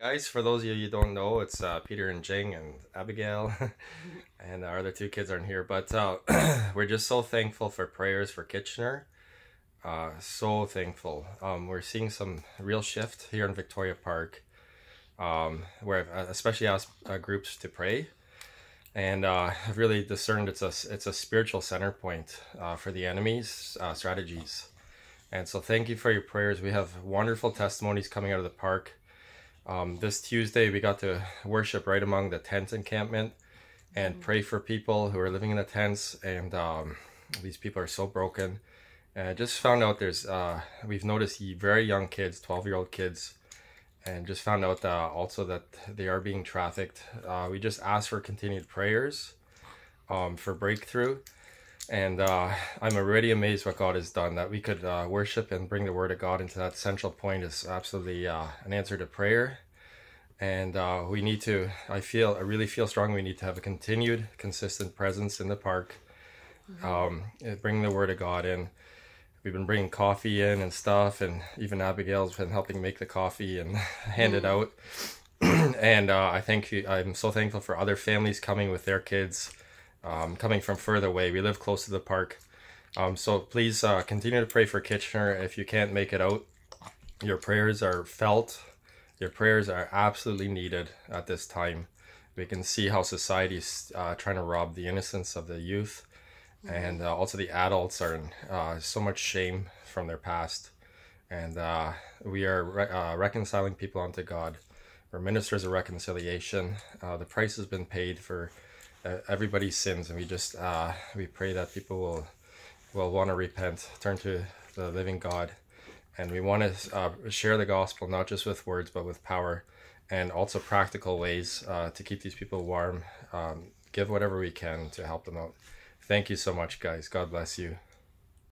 Guys, for those of you you don't know, it's uh, Peter and Jing and Abigail, and our other two kids aren't here. But uh, we're just so thankful for prayers for Kitchener. Uh, so thankful. Um, we're seeing some real shift here in Victoria Park, um, where I've uh, especially asked uh, groups to pray, and uh, I've really discerned it's a it's a spiritual center point for the enemy's strategies. And so, thank you for your prayers. We have wonderful testimonies coming out of the park um, this Tuesday, we got to worship right among the tent encampment and mm-hmm. pray for people who are living in the tents. And um, these people are so broken. And I just found out there's, uh, we've noticed very young kids, 12 year old kids, and just found out uh, also that they are being trafficked. Uh, we just ask for continued prayers um, for breakthrough. And uh, I'm already amazed what God has done. That we could uh, worship and bring the Word of God into that central point is absolutely uh, an answer to prayer. And uh, we need to, I feel, I really feel strong we need to have a continued, consistent presence in the park, mm-hmm. um, bring the Word of God in. We've been bringing coffee in and stuff, and even Abigail's been helping make the coffee and hand mm-hmm. it out. and uh, I think I'm so thankful for other families coming with their kids um, coming from further away. We live close to the park. Um, so please uh, continue to pray for Kitchener. If you can't make it out, your prayers are felt. Your prayers are absolutely needed at this time. We can see how society is uh, trying to rob the innocence of the youth, and uh, also the adults are in uh, so much shame from their past. And uh, we are re- uh, reconciling people unto God. We're ministers of reconciliation. the price has been paid for everybody sins, and we just uh, we pray that people will will want to repent, turn to the living God, and we want to uh, share the gospel not just with words but with power, and also practical ways uh, to keep these people warm. Um, give whatever we can to help them out. Thank you so much, guys. God bless you.